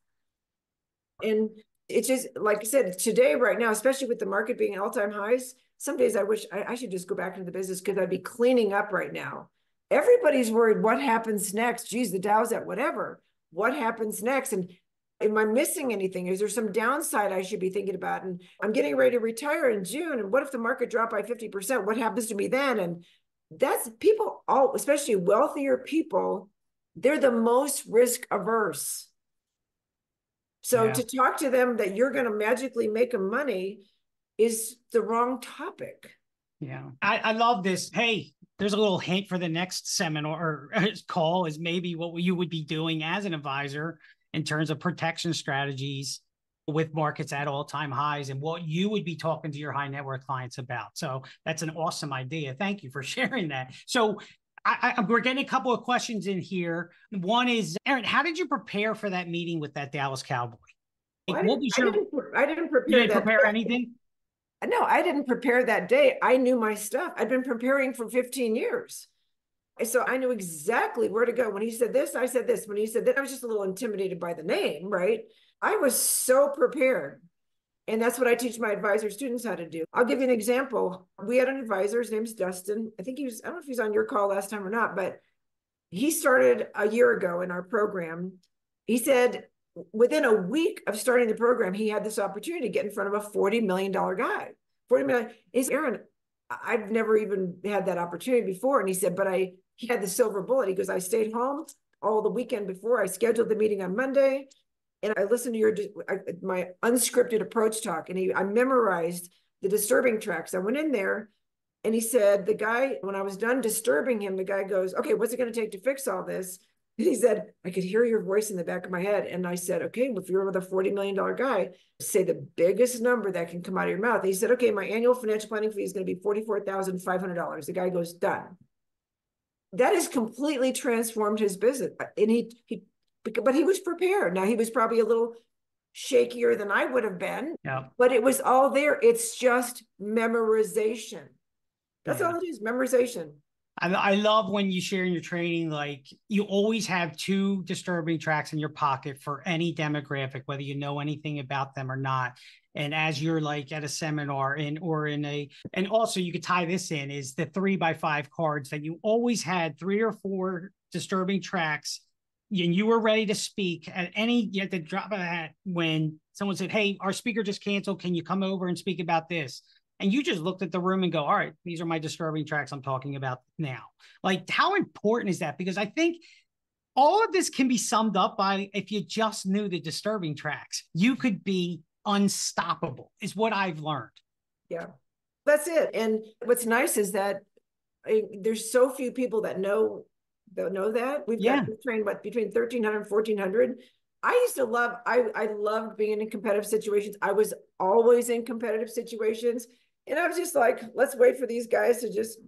And it's just, like I said, today, right now, especially with the market being all time highs, some days I wish I, I should just go back into the business because I'd be cleaning up right now. Everybody's worried what happens next. Geez, the Dow's at whatever. What happens next? And am I missing anything? Is there some downside I should be thinking about? And I'm getting ready to retire in June. And what if the market dropped by 50%? What happens to me then? And that's people, all especially wealthier people, they're the most risk averse. So yeah. to talk to them that you're going to magically make them money is the wrong topic. Yeah. I, I love this. Hey, there's a little hint for the next seminar or call is maybe what you would be doing as an advisor in terms of protection strategies with markets at all time highs and what you would be talking to your high net worth clients about. So that's an awesome idea. Thank you for sharing that. So I, I, we're getting a couple of questions in here. One is, Erin, how did you prepare for that meeting with that Dallas Cowboy? What was your, I didn't, I didn't prepare. Didn't prepare anything. No, I didn't prepare that day. I knew my stuff. I'd been preparing for 15 years. So I knew exactly where to go. When he said this, I said this. When he said that, I was just a little intimidated by the name, right? I was so prepared. And that's what I teach my advisor students how to do. I'll give you an example. We had an advisor, his name's Dustin. I think he was, I don't know if he's on your call last time or not, but he started a year ago in our program. He said within a week of starting the program, he had this opportunity to get in front of a $40 million guy. 40 million. He's Erin, I've never even had that opportunity before. And he said, but I he had the silver bullet. He goes, I stayed home all the weekend before. I scheduled the meeting on Monday. and I listened to your my unscripted approach talk, and he, I memorized the disturbing tracks. I went in there, and he said the guy when I was done disturbing him, the guy goes, "Okay, what's it going to take to fix all this?" And he said, "I could hear your voice in the back of my head." And I said, "Okay, if you're with a forty million dollar guy, say the biggest number that can come out of your mouth." And he said, "Okay, my annual financial planning fee is going to be forty four thousand five hundred dollars." The guy goes, "Done." That has completely transformed his business, uh, and he he but he was prepared. Now he was probably a little shakier than I would have been. Yeah. But it was all there. It's just memorization. That's yeah. all it is, memorization. I, I love when you share in your training, like you always have two disturbing tracks in your pocket for any demographic, whether you know anything about them or not. And as you're like at a seminar and or in a, and also you could tie this in is the three by five cards that you always had three or four disturbing tracks and you were ready to speak at any you had to drop a hat when someone said hey our speaker just canceled. Can you come over and speak about this? And you just looked at the room and go all right these are my disturbing tracks i'm talking about now. Like how important is that? Because i think all of this can be summed up by if you just knew the disturbing tracks you could be unstoppable is what i've learned yeah that's it and what's nice is that I, there's so few people that know don't know that. We've yeah. got we've trained what between 1300 and 1400. I used to love, I, I loved being in competitive situations. I was always in competitive situations. And I was just like, let's wait for these guys to just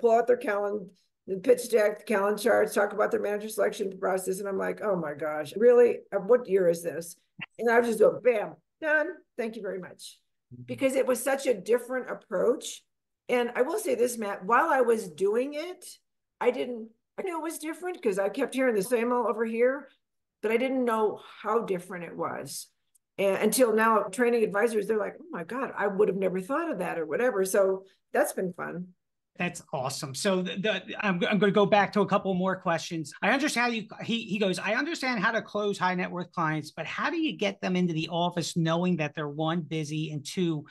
pull out their calendar, the pitch deck, the calendar charts, talk about their manager selection process. And I'm like, oh my gosh, really? Uh, what year is this? And I would just go, bam, done. Thank you very much. Mm-hmm. Because it was such a different approach. And I will say this, Matt, while I was doing it, I didn't I knew it was different because I kept hearing the same all over here, but I didn't know how different it was. And until now, training advisors, they're like, oh my God, I would have never thought of that or whatever. So that's been fun. That's awesome. So the, the, I'm, I'm going to go back to a couple more questions. I understand how you. He he goes. I understand how to close high net worth clients, but how do you get them into the office knowing that they're one busy and two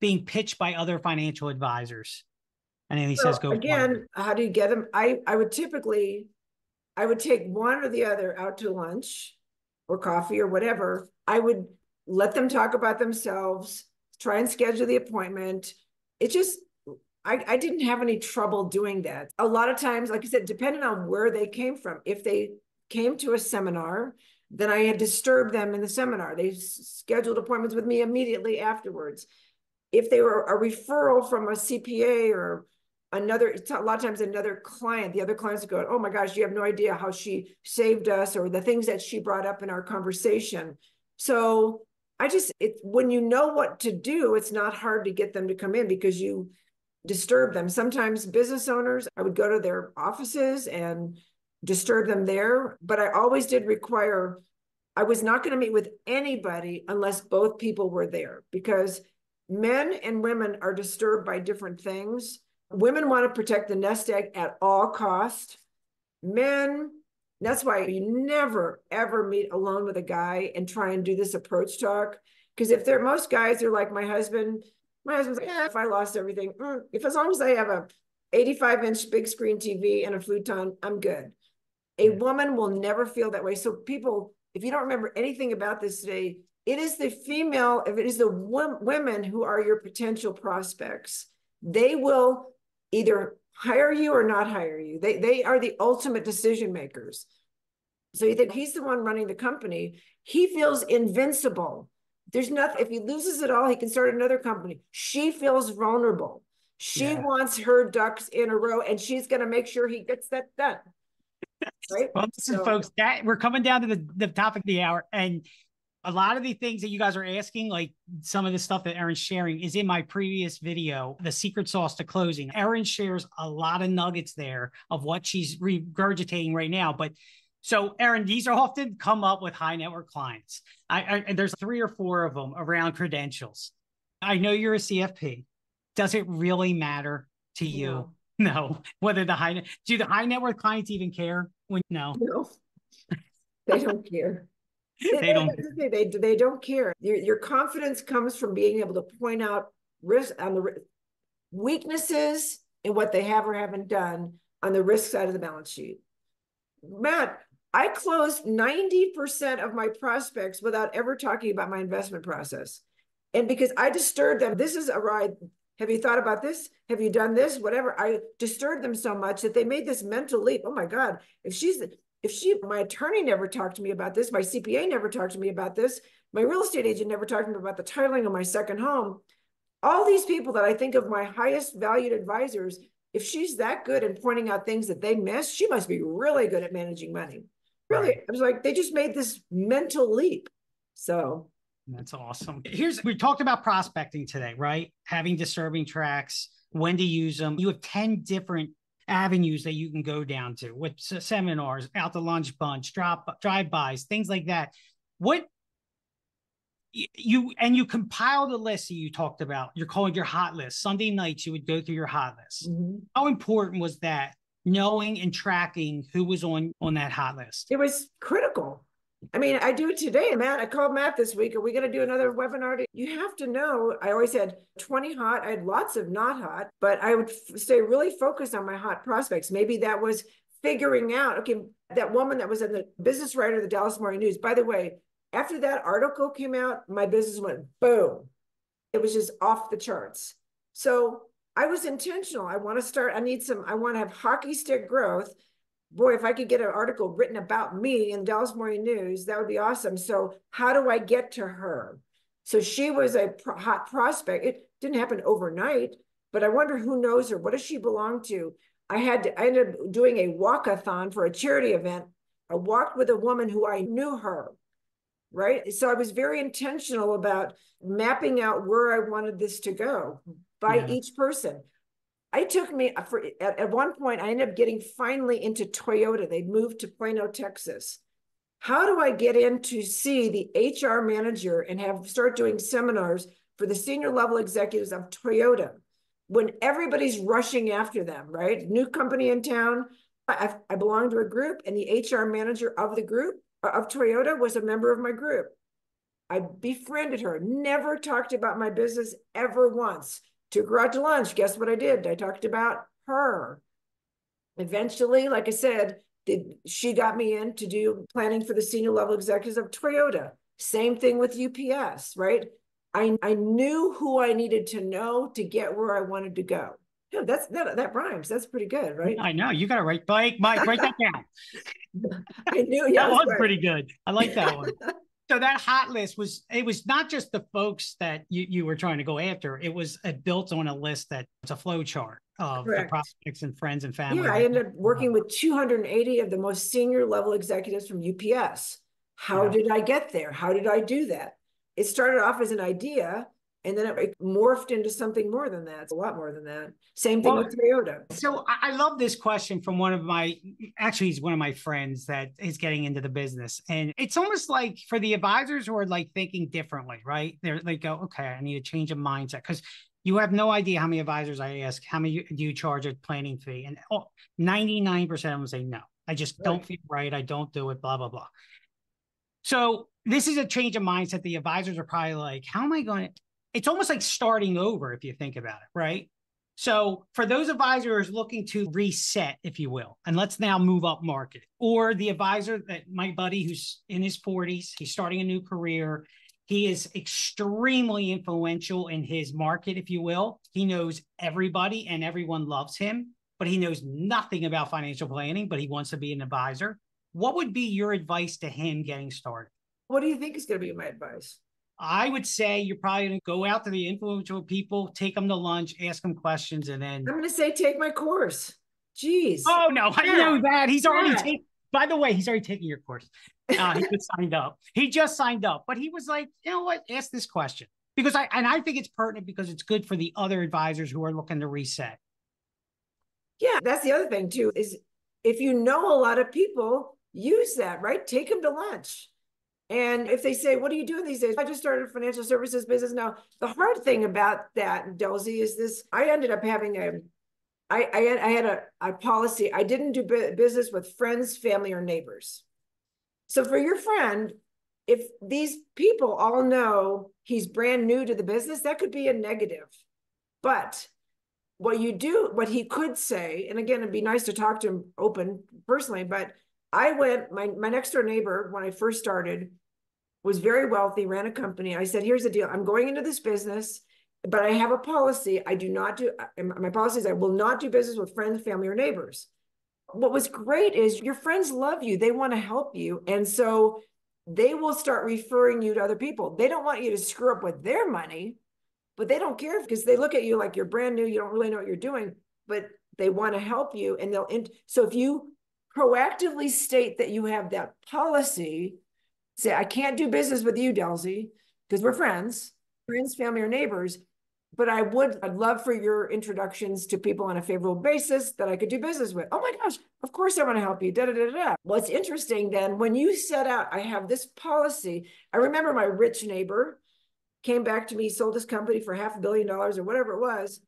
being pitched by other financial advisors? And then he says, "Go again." How do you get them? I I would typically, I would take one or the other out to lunch, or coffee or whatever. I would let them talk about themselves. Try and schedule the appointment. It just I, I didn't have any trouble doing that. A lot of times, like I said, depending on where they came from, if they came to a seminar, then I had disturbed them in the seminar. They scheduled appointments with me immediately afterwards. If they were a referral from a CPA or another a lot of times another client the other clients would go oh my gosh you have no idea how she saved us or the things that she brought up in our conversation so i just it when you know what to do it's not hard to get them to come in because you disturb them sometimes business owners i would go to their offices and disturb them there but i always did require i was not going to meet with anybody unless both people were there because men and women are disturbed by different things Women want to protect the nest egg at all cost. Men, that's why you never ever meet alone with a guy and try and do this approach talk. Because if they're most guys are like my husband, my husband's like, yeah, if I lost everything, mm, if as long as I have a 85 inch big screen TV and a futon, I'm good. A woman will never feel that way. So people, if you don't remember anything about this today, it is the female, if it is the women who are your potential prospects, they will either hire you or not hire you. They they are the ultimate decision makers. So you think he's the one running the company. He feels invincible. There's nothing, if he loses it all, he can start another company. She feels vulnerable. She yeah. wants her ducks in a row and she's going to make sure he gets that done. Right. Well, listen, so, folks, that we're coming down to the, the topic of the hour. And a lot of the things that you guys are asking, like some of the stuff that Erin's sharing, is in my previous video, The Secret Sauce to Closing. Erin shares a lot of nuggets there of what she's regurgitating right now. But so, Erin, these are often come up with high net worth clients. I, I there's three or four of them around credentials. I know you're a CFP. Does it really matter to you? No. no. Whether the high do the high net worth clients even care? When no, no, they don't care they don't they, they, they don't care your, your confidence comes from being able to point out risk on the weaknesses in what they have or haven't done on the risk side of the balance sheet matt I closed 90% of my prospects without ever talking about my investment process. And because I disturbed them, this is a ride. Have you thought about this? Have you done this? Whatever. I disturbed them so much that they made this mental leap. Oh my God. If she's, if she, my attorney never talked to me about this, my CPA never talked to me about this, my real estate agent never talked to me about the titling of my second home. All these people that I think of my highest valued advisors, if she's that good in pointing out things that they miss, she must be really good at managing money. Really, right. I was like, they just made this mental leap. So that's awesome. Here's we talked about prospecting today, right? Having disturbing tracks, when to use them. You have 10 different avenues that you can go down to with seminars, out the lunch bunch, drop drive-bys, things like that. What you and you compile the list that you talked about. You're calling your hot list. Sunday nights, you would go through your hot list. Mm-hmm. How important was that? Knowing and tracking who was on on that hot list. It was critical. I mean, I do it today, Matt. I called Matt this week. Are we going to do another webinar? You have to know. I always had 20 hot. I had lots of not hot, but I would f- stay really focused on my hot prospects. Maybe that was figuring out, okay, that woman that was in the business writer of the Dallas Morning News. By the way, after that article came out, my business went boom. It was just off the charts. So I was intentional. I want to start, I need some, I want to have hockey stick growth. Boy, if I could get an article written about me in Dallas Morning News, that would be awesome. So, how do I get to her? So, she was a hot prospect. It didn't happen overnight, but I wonder who knows her. What does she belong to? I had to, I ended up doing a walkathon for a charity event. I walked with a woman who I knew her right? So I was very intentional about mapping out where I wanted this to go by yeah. each person. I took me uh, for at, at one point, I ended up getting finally into Toyota. They moved to Plano, Texas. How do I get in to see the HR manager and have start doing seminars for the senior level executives of Toyota when everybody's rushing after them, right? New company in town. I, I belong to a group, and the HR manager of the group of Toyota was a member of my group. I befriended her, never talked about my business ever once. Took her out to lunch. Guess what I did? I talked about her. Eventually, like I said, the, she got me in to do planning for the senior level executives of Toyota. Same thing with UPS, right? I, I knew who I needed to know to get where I wanted to go. Yeah, that's that that rhymes. That's pretty good, right? I know. You got to write Mike, Mike, write that down. I knew yeah, that was right. pretty good. I like that one. so that hot list was it was not just the folks that you, you were trying to go after. It was a, built on a list that it's a flow chart of Correct. the prospects and friends and family. Yeah, I ended up working with 280 of the most senior level executives from UPS. How yeah. did I get there? How did I do that? It started off as an idea and then it morphed into something more than that. It's a lot more than that. Same thing well, with Toyota. So I love this question from one of my, actually, he's one of my friends that is getting into the business. And it's almost like for the advisors who are like thinking differently, right? They're they go, okay, I need to change a mindset because you have no idea how many advisors I ask, how many do you charge a planning fee? And oh, 99% of them say no. I just right. don't feel right. I don't do it, blah, blah, blah. So this is a change of mindset. The advisors are probably like, how am I going to it's almost like starting over if you think about it, right? So for those advisors looking to reset, if you will, and let's now move up market, or the advisor that my buddy who's in his 40s, he's starting a new career. He is extremely influential in his market, if you will. He knows everybody and everyone loves him, but he knows nothing about financial planning, but he wants to be an advisor. What would be your advice to him getting started? What do you think is going to be my advice? I would say you're probably going to go out to the influential people, take them to lunch, ask them questions, and then. I'm going to say, take my course. Jeez. Oh, no, I yeah. know that. He's already yeah. taken, by the way, he's already taking your course. Uh, he just signed up. He just signed up, but he was like, you know what? Ask this question because I, and I think it's pertinent because it's good for the other advisors who are looking to reset. Yeah, that's the other thing too, is if you know a lot of people, use that, right? Take them to lunch and if they say, what are you doing these days? I just started a financial services business. Now, the hard thing about that, Delzi, is this I ended up having a I, I, had, I had a, a policy. I didn't do business with friends, family, or neighbors. So for your friend, if these people all know he's brand new to the business, that could be a negative. But what you do, what he could say, and again, it'd be nice to talk to him open personally, but I went, my, my next door neighbor, when I first started, was very wealthy, ran a company. I said, here's the deal. I'm going into this business, but I have a policy. I do not do, my policy is I will not do business with friends, family, or neighbors. What was great is your friends love you. They want to help you. And so they will start referring you to other people. They don't want you to screw up with their money, but they don't care because they look at you like you're brand new. You don't really know what you're doing, but they want to help you. And they'll, so if you proactively state that you have that policy. Say, I can't do business with you, Delzi, because we're friends, friends, family, or neighbors. But I would, I'd love for your introductions to people on a favorable basis that I could do business with. Oh my gosh, of course I want to help you. Da da da da. What's interesting then, when you set out, I have this policy. I remember my rich neighbor came back to me, sold his company for half a billion dollars or whatever it was.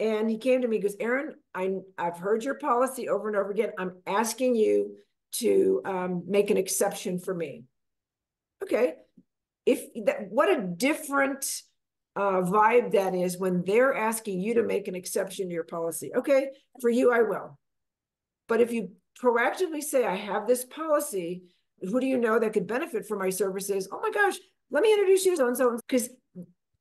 And he came to me, goes, Erin, I, I've heard your policy over and over again. I'm asking you to um, make an exception for me. Okay. If that, what a different uh, vibe that is when they're asking you to make an exception to your policy. Okay, for you, I will. But if you proactively say, I have this policy, who do you know that could benefit from my services? Oh my gosh, let me introduce you to so and so. Because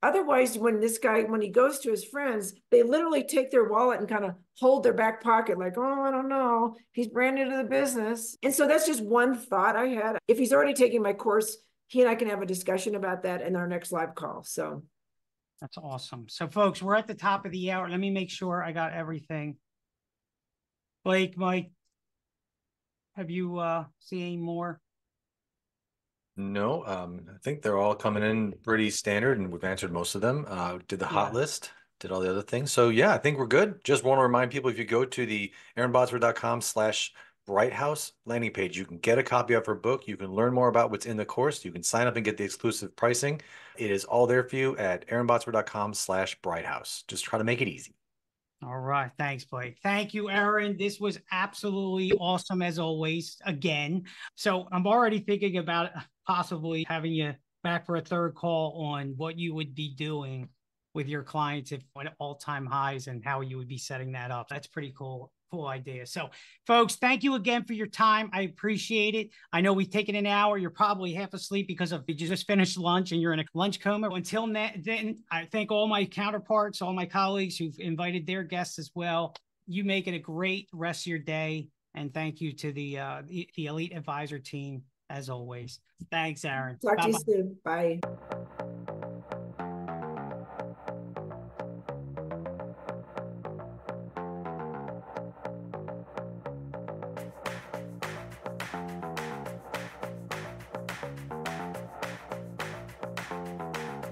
Otherwise, when this guy, when he goes to his friends, they literally take their wallet and kind of hold their back pocket, like, oh, I don't know. He's brand new to the business. And so that's just one thought I had. If he's already taking my course, he and I can have a discussion about that in our next live call. So that's awesome. So, folks, we're at the top of the hour. Let me make sure I got everything. Blake, Mike, have you uh seen more? No, um, I think they're all coming in pretty standard and we've answered most of them. Uh, did the hot Yeah. list, did all the other things. So yeah, I think we're good. Just want to remind people, if you go to the erinbotsford.com slash Bright House landing page, you can get a copy of her book. You can learn more about what's in the course. You can sign up and get the exclusive pricing. It is all there for you at erinbotsford.com slash Bright House. Just try to make it easy. All right. Thanks, Blake. Thank you, Erin. This was absolutely awesome as always, again. So I'm already thinking about possibly having you back for a third call on what you would be doing with your clients if at all time highs and how you would be setting that up. That's pretty cool cool idea. So, folks, thank you again for your time. I appreciate it. I know we've taken an hour. You're probably half asleep because of you just finished lunch and you're in a lunch coma. Until then, I thank all my counterparts, all my colleagues who've invited their guests as well. You make it a great rest of your day. And thank you to the uh, the, the Elite Advisor team as always. Thanks, Erin. Talk Bye-bye. to you soon. Bye.